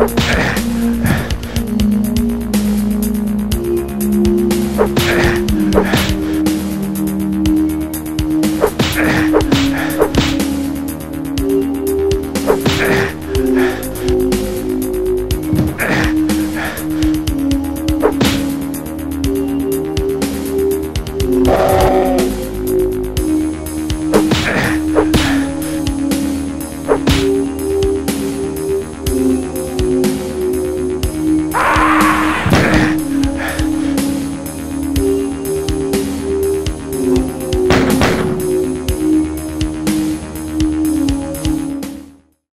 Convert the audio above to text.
Yeah.